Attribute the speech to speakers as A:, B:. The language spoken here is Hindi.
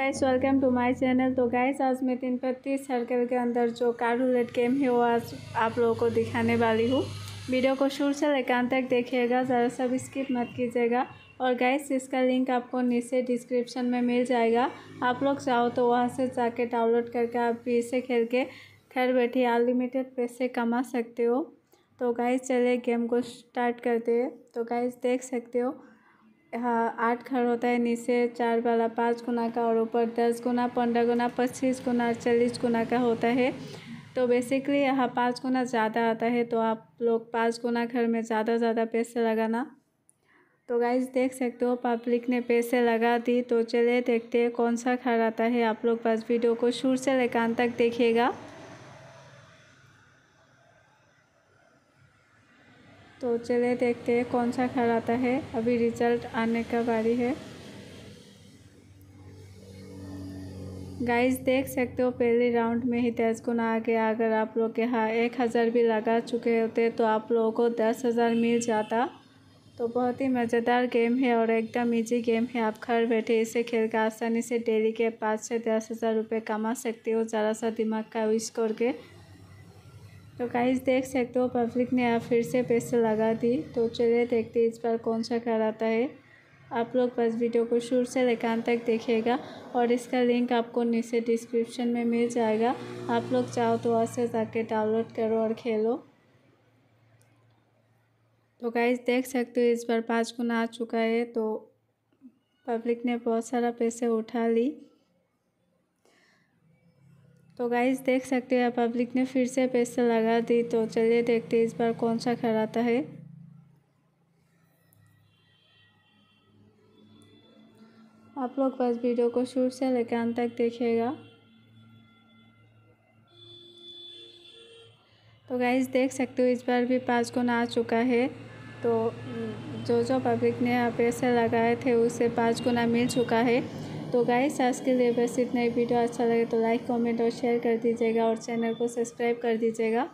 A: Guys welcome to my channel तो गाइस आज मैं तीन पत्तीस सर्कल के अंदर जो कार रूलेट गेम है, वो आज आप लोगों को दिखाने वाली हूँ। वीडियो को शुरू से लेकर तक देखिएगा, ज़रा सा भी स्किप मत कीजिएगा। और गाइस इसका लिंक आपको नीचे डिस्क्रिप्शन में मिल जाएगा। आप लोग चाहो तो वहाँ से जाके डाउनलोड करके आप भी इसे खेल के घर बैठे अनलिमिटेड पैसे कमा सकते हो। तो गाइस चलिए गेम को स्टार्ट करते हैं। तो गाइस देख सकते हो यहाँ आठ घर होता है, नीचे चार वाला पाँच गुना का और ऊपर दस गुना, पंद्रह गुना, पच्चीस गुना, चालीस गुना का होता है। तो बेसिकली यहाँ पाँच गुना ज़्यादा आता है तो आप लोग पाँच गुना घर में ज़्यादा ज़्यादा पैसे लगाना। तो गाइज़ देख सकते हो पब्लिक ने पैसे लगा दी तो चलिए देखते हैं कौन सा घर आता है। आप लोग बस वीडियो को शुरू से लेकर तक देखिएगा। तो चले देखते हैं कौन सा घर आता है। अभी रिज़ल्ट आने का बारी है। गाइस देख सकते हो, पहले राउंड में ही दस गुना आ गया अगर आप लोग के यहाँ एक हज़ार भी लगा चुके होते तो आप लोगों को दस हज़ार मिल जाता। तो बहुत ही मज़ेदार गेम है और एकदम इजी गेम है। आप घर बैठे इसे खेल कर आसानी से डेली के पाँच से दस हज़ार रुपये कमा सकते हो, ज़रा सा दिमाग का यूज़ करके। तो गाइस देख सकते हो पब्लिक ने आप फिर से पैसे लगा दी तो चलिए देखते इस बार कौन सा घर आता है। आप लोग बस वीडियो को शुरू से लेकर तक देखिएगा और इसका लिंक आपको नीचे डिस्क्रिप्शन में मिल जाएगा। आप लोग चाहो तो वहाँ से जाके डाउनलोड करो और खेलो। तो गाइस देख सकते हो इस बार पाँच गुना आ चुका है। तो पब्लिक ने बहुत सारा पैसे उठा ली तो गाइस देख सकते हो पब्लिक ने फिर से पैसे लगा दी। तो चलिए देखते हैं इस बार कौन सा घर आता है। आप लोग बस वीडियो को शुरू से लेकर अंत तक देखिएगा। तो गाइस देख सकते हो इस बार भी पाँच गुना आ चुका है। तो जो जो पब्लिक ने पैसे लगाए थे उसे पाँच गुना मिल चुका है। तो गाइस आज के लिए बस इतना ही। वीडियो अच्छा लगे तो लाइक कमेंट और शेयर कर दीजिएगा और चैनल को सब्सक्राइब कर दीजिएगा।